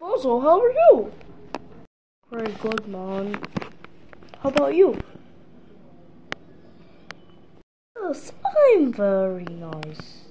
Also, how are you? Very good, man. How about you? Yes, I'm very nice.